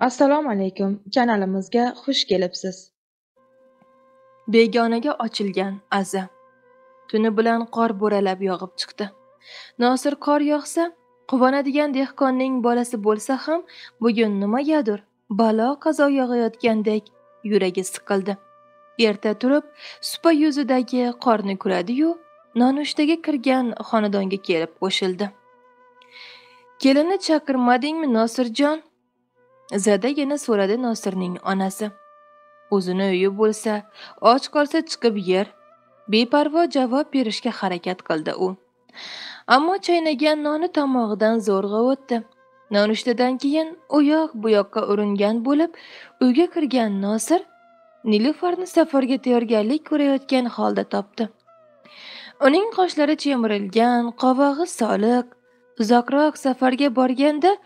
Assalomu alaykum, kanalimizga xush kelibsiz. Begonaga ochilgan aza. Tuni bilan qor bo'ralab yog'ib chiqdi. Nosir qor yog'sa, quvonadigan dehqonning bolasi bo'lsa ham, bugun nimagadir balo qazo yog'ayotgandek yuragi siqildi. Erta turib, supa yuzidagi qorni kuradi-yu, nonushtaga kirgan xonadonga kelib qo'shildi. Kelini chaqirmadingmi Nosirjon? Zadagina so'radi nosirning onasi. O'zini uyi bo'lsa och qolsa chiqib yer. Beparvo javob berishga harakat qildi u. Ammo chaynagan noni tomog'idan zo'rg'a o'tdi. Nonushtadan keyin u yoq bu yoqqa uringan bo'lib uyga kirgan nosir nilufarni safarga tayyorgarlik ko'rayotgan holda topdi. Uning qoshlari chemirilgan qovog'i soliq uzoqroq safarga borganda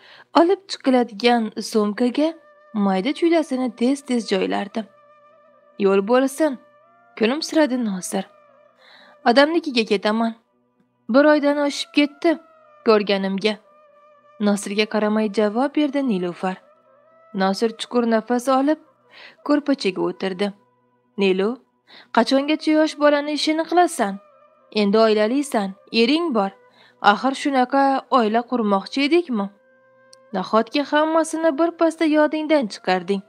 olib chiqiladigan sumkaga mayda chuydasini tez tez joylardim yo'l bo'lsin kulimsiradi nosir. Odamnikiga ketaman. Bir oydan oshib ketdi ko'rganimga. Nosirga qaramay javob berdi nilufar. Nosir chuqur nafas olib ko'rpachaga o'tirdi. Nilu qachongacha yosh bolani ishini qilasan? Endi oilalisan ering bor. Axir shunaqa oila qurmoqchi edikmi? Nahotki hammasini bir pasda yodingdan chiqarding?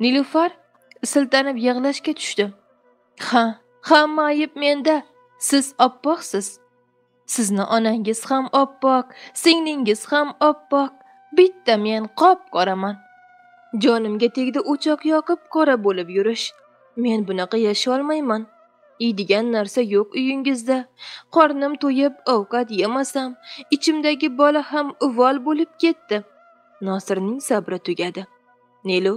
Nilufar siltanib yig'lashga tushdi. Ha hamma ayb menda. Siz oppoqsiz. Sizni onangiz ham oppoq singlingiz ham oppoq. Bitta men qop qoraman. Jonimga tegdi o'choq yoqib qora bo'lib yurish. Men bunaqa yasholmayman. Yeydigan narsa yo'q uyingizda. Qornim to'yib ovqat yemasam ichimdagi bola ham uvol bo'lib ketdi. Nosirning sabri tugadi. Nelu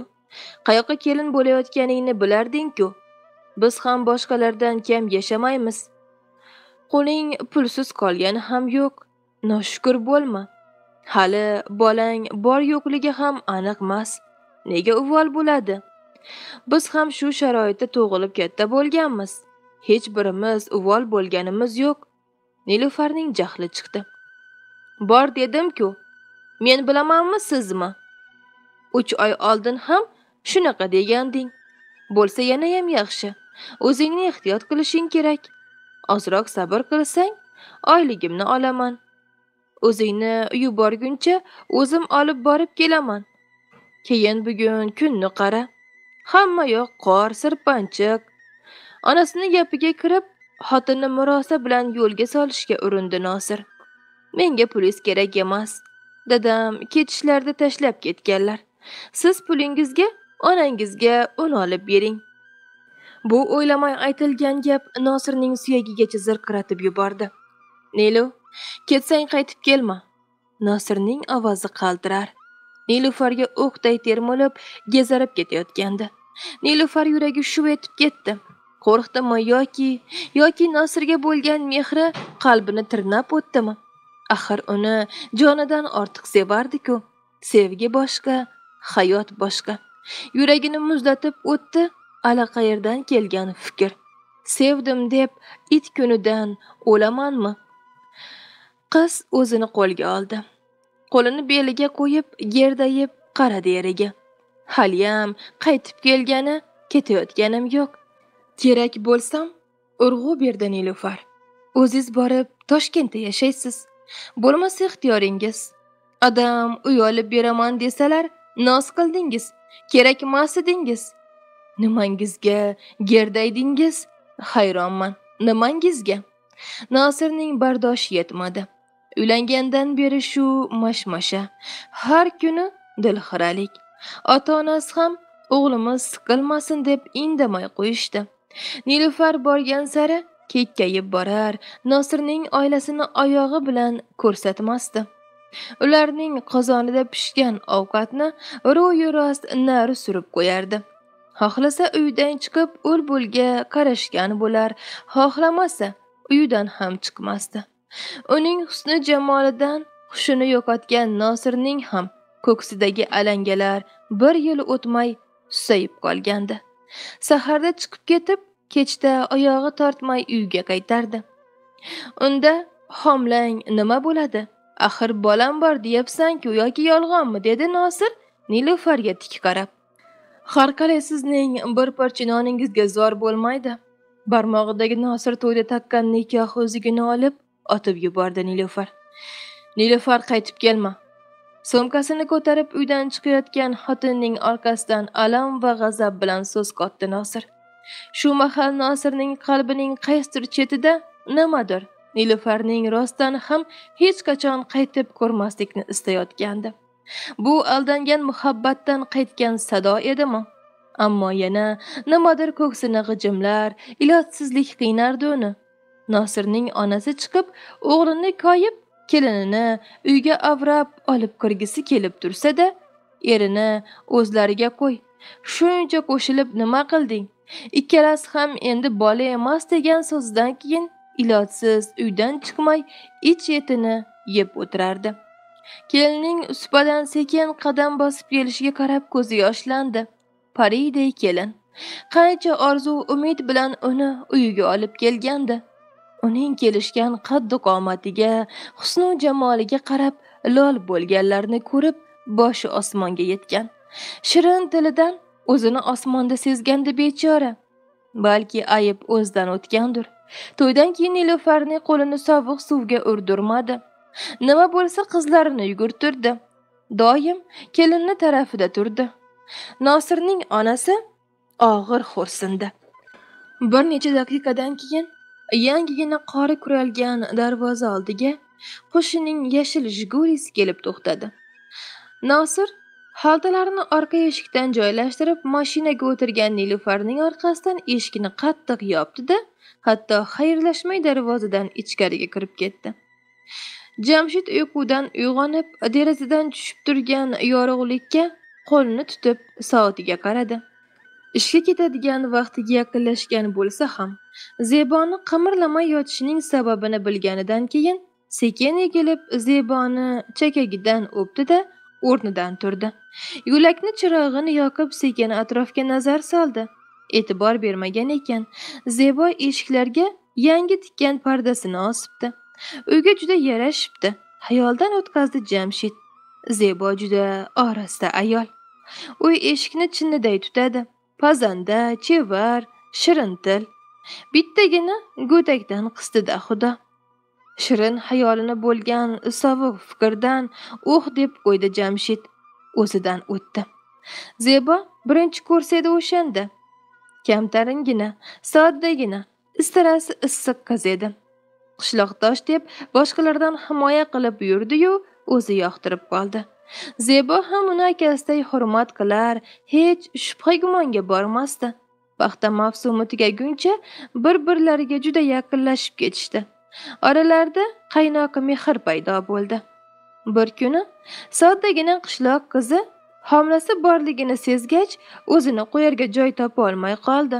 qayoqqa kelin bo'layotganingni bilarding-ku. Biz ham boshqalardan kam yashamaymiz. Qo'ling pulsiz qolgani ham yo'q. Noshukur bo'lma. Hali bolang bor yo'qligi ham aniq emas. Nega uvol bo'ladi? Biz ham shu sharoitda tug'ilib katta bo'lganmiz. Hech birimiz uvol bo'lganimiz yo'q. Nilufarning jahli chiqdi. Bor dedim-ku men bilamanmi sizmi? Uch oy oldin ham shunaqa deganding. Bo'lsa yanayam yaxshi. O'zingni ehtiyot qilishing kerak. Ozroq sabr qilsang oyligimni olaman. O'zingni yuborguncha o'zim olib borib kelaman. Keyin bugun kunni qara. Hamma yoq qor sirpanchiq onasini gapiga kirib xotinni murosa bilan yo'lga solishga urindi nosir. Menga pulingiz kerak emas dadam ketishlarida tashlab ketganlar. Siz pulingizga onangizga un olib bering bu o'ylamay aytilgan gap nosirning suyagigacha zirqiratib yubordi. Nelu ketsang qaytib kelma nosirning ovozi qaltirar. Nilufarga o'qday termulib gezarib ketayotgandi. Nilufar yuragi shuv etib ketdi. Qo'rqdimi yoki yoki nosirga bo'lgan mehri qalbini tirnab o'tdimi? Axir uni jonidan ortiq sevardi-ku. Sevgi boshqa hayot boshqa. Yuragini muzlatib o'tdi allaqayerdan kelgan fikr. Sevdim deb it kunidan o'lamanmi? Qiz o'zini qo'lga oldi. Qo'lini beliga qo'yib gerdayib qaradi eriga haliyam qaytib kelgani ketayotganim yo'q. Kerak bo'lsam urg'u berdi nilufar o'ziz borib toshkentda yashaysiz. Bo'lmasa ixtiyoringiz. Odam uy olib beraman desalar noz qildingiz kerakmas edingiz. Nimangizga gerdaydingiz? Hayronman nimangizga? Nosirning bardoshi yetmadi. Uylangandan beri shu mashmasha. Har kuni dilxiralik. Ota onasi ham o'g'limiz siqilmasin deb indamay qo'yishdi. Nilufar borgan sari kekkayib borar. Nosirning oilasini oyog'i bilan ko'rsatmasdi. Ularning qozonida pishgan ovqatni ro'y-rost nari surib qo'yardi. Xohlasa uydan chiqib ul bulga qarashgan bo'lar. Xohlamasa uyidan ham chiqmasdi. Uning husni jamolidan hushini yo'qotgan nosirning ham ko'ksidagi alangalar bir yil o'tmay susayib qolgandi. Saharda chiqib ketib kechda oyog'i tortmay uyiga qaytardi. Unda homlang nima bo'ladi? Axir bolam bor deyapsanku yoki yolg'onmi? dedi nosir nilufarga tik qarab. Har qalay sizning bir parcha noningizga zor bo'lmaydi. Barmog'idagi nosir to'yda taqqan nikoh o'zigini olib otib yubordi nilufar. Nilufar qaytib kelma. Sumkasini ko'tarib uydan chiqayotgan xotinning orqasidan alam va g'azab bilan so'z qotdi nosir. Shu mahal nosirning qalbining qaysidir chetida nimadir nilufarning rostdan ham hech qachon qaytib ko'rmaslikni istayotgandi bu aldangan muhabbatdan qaytgan sado edimi ammo yana nimadir ko'ksini g'ijimlar ilojsizlik qiynardi uni nosirning onasi chiqib o'g'lini koyib kelinini uyga avrab olib kirgisi kelib tursa-da, erini o'zlariga qo'y. Shuncha qo'shilib nima qilding? Ikkalasi ham endi bola emas degan so'zdan keyin ilojsiz uydan chiqmay ich etini yeb o'tirardi. Kelinning supadan sekin qadam bosib kelishiga qarab ko'zi yoshlandi. Pariday kelin. Qancha orzu umid bilan uni uyiga olib kelgandi. uning kelishgan qaddi qomatiga husnu jamoliga qarab lol bo'lganlarni ko'rib boshi osmonga yetgan shirin tilidan o'zini osmonda sezgandi bechora. Balki ayb o'zidan o'tgandir. To'ydan keyin nilufarning qo'lini sovuq suvga urdirmadi. Nima bo'lsa qizlarini yugurtirdi. Doim kelinni tarafida turdi. Nosirning onasi og'ir xo'rsindi. Bir necha daqiqadan keyin yangigina qori kuralgan darvoza oldiga qo'shining yashil jigulisi kelib to'xtadi. Nosir xaltalarini orqa eshikdan joylashtirib mashinaga o'tirgan nilufarning orqasidan eshikni qattiq yopdi-da, hatto xayrlashmay darvozadan ichkariga kirib ketdi. Jamshid uyqudan uyg'onib derazadan tushib turgan yorug'likka qo'lini tutib soatiga qaradi. Ishga ketadigan vaqtiga yaqinlashgan bo'lsa ham zeboni qimirlamay yotishining sababini bilganidan keyin sekin egilib zeboni chakagidan o'pdi-da, o'rnidan turdi. Yo'lakni chirog'ini yoqib sekin atrofga nazar soldi. E'tibor bermagan ekan zebo eshiklarga yangi tikkan pardasini osibdi. Uyga juda yarashibdi. Xayoldan o'tkazdi jamshid. Zebo juda orasta ayol. Uy eshikni chinniday tutadi. Pazanda chevar shirin til. Bittagina go'dakdan qisdida xudo. Shirin xayolini bo'lgan sovuq fikrdan uh deb qo'ydi jamshid o'zidan o'tdi. Zebo birinchi kurs edi o'shanda. Kamtaringina soddagina istarasi issiq qiz edi. Qishloqdosh deb boshqalardan himoya qilib yurdi-yu o'zi yoqtirib qoldi. Zebo ham uni akasiday hurmat qilar hech shubha gumonga bormasdi. Paxta mavsumi tugaguncha bir birlariga juda yaqinlashib ketishdi. Oralarida qaynoqi mehr paydo bo'ldi. Bir kuni soddagina qishloq qizi homilasi borligini sezgach o'zini qo'yarga joy topolmay qoldi.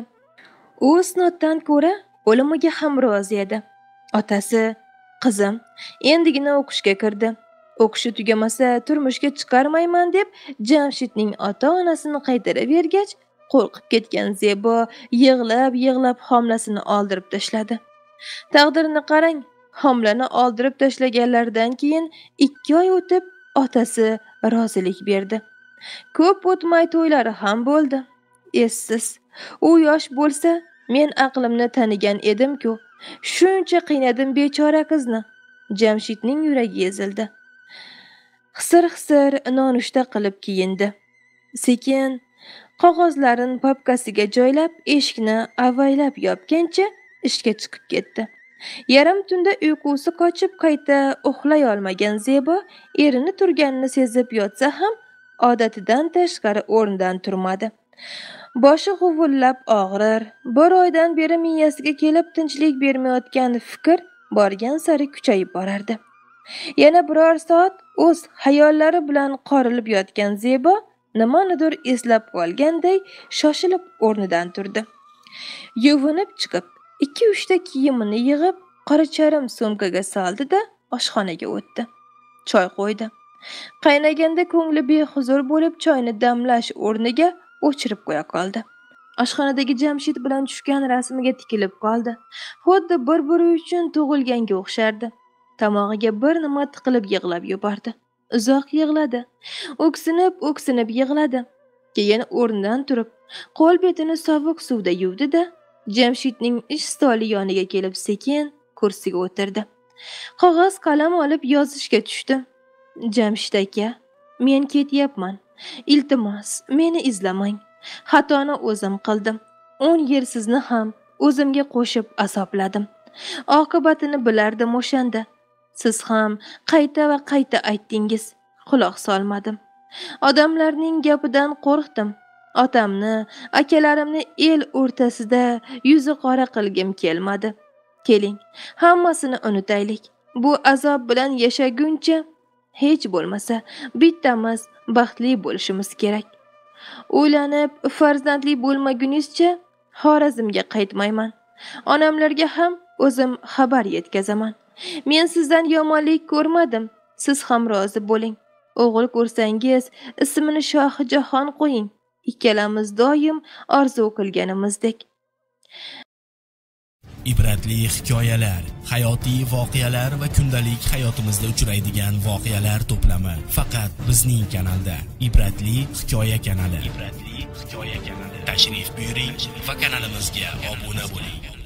U snotdan ko'ra o'limiga ham rozi edi. Otasi qizim endigina o'qishga kirdi. O'qishi tugamasa turmushga chiqarmayman deb jamshidning ota onasini qaytaravergach qo'rqib ketgan zebo yig'lab yig'lab homilasini oldirib tashladi. Taqdirini qarang homilani oldirib tashlaganlaridan keyin ikki oy o'tib otasi rozilik berdi. Ko'p o'tmay to'ylari ham bo'ldi. Essiz u yosh bo'lsa men aqlimni tanigan edim-ku shuncha qiynadim bechora qizni. Jamshidning yuragi ezildi. Xisir xisir nonushta qilib kiyindi. Sekin qog'ozlarini papkasiga joylab eshikni avaylab yopgancha ishga chiqib ketdi. Yarim tunda uyqusi qochib qayta uxlay olmagan zebo erini turganini sezib yotsa ham odatidan tashqari o'rnidan turmadi. Boshi g'uvullab og'rir bir oydan beri miyasiga kelib tinchlik bermayotgan fikr borgan sari kuchayib borardi. Yana biror soat o'z xayollari bilan qorilib yotgan zebo nimanidir eslab qolganday shoshilib o'rnidan turdi. Yuvinib chiqib ikki uchta kiyimini yig'ib qora charm sumkaga soldi da oshxonaga o'tdi. Choy qo'ydi. Qaynaganda ko'ngli behuzur bo'lib choyni damlash o'rniga o'chirib qo'ya qoldi. Oshxonadagi jamshid bilan tushgan rasmiga tikilib qoldi. Xuddi bir biri uchun tug'ilganga o'xshardi. Tomog'iga bir nima tiqilib yig'lab yubordi. Uzoq yig'ladi. O'ksinib o'ksinib yig'ladi. Keyin o'rnidan turib qo'l betini sovuq suvda yuvdi da jamshidning ish stoli yoniga kelib sekin kursiga o'tirdi. Qog'oz qalam olib yozishga tushdi. Jamshid aka men ketyapman. Iltimos meni izlamang. Xatoni o'zim qildim. O'n yil sizni ham o'zimga qo'shib azobladim oqibatini bilardim o'shanda. Siz ham qayta va qayta aytdingiz. Quloq solmadim. Odamlarning gapidan qo'rqdim. Otamni akalarimni el o'rtasida yuzi qora qilgim kelmadi. Keling hammasini unutaylik. Bu azob bilan yashaguncha hech bo'lmasa bittamiz baxtli bo'lishimiz kerak. O'ylanib farzandli bo'lmagunizcha xorazmga qaytmayman. Onamlarga ham o'zim xabar yetkazaman. Men sizdan yomonlik ko'rmadim. Siz ham rozi bo'ling. O'g'il ko'rsangiz ismini shohijahon qo'ying. Ikkalamiz doim orzu qilganimizdek. Ibratli hikoyalar hayotiy voqealar va kundalik hayotimizda uchraydigan voqealar to'plami faqat bizning kanalda. Ibratli hikoya kanali. Ibratli hikoya kanali. Tashrif buyuring va kanalimizga obuna bo'ling.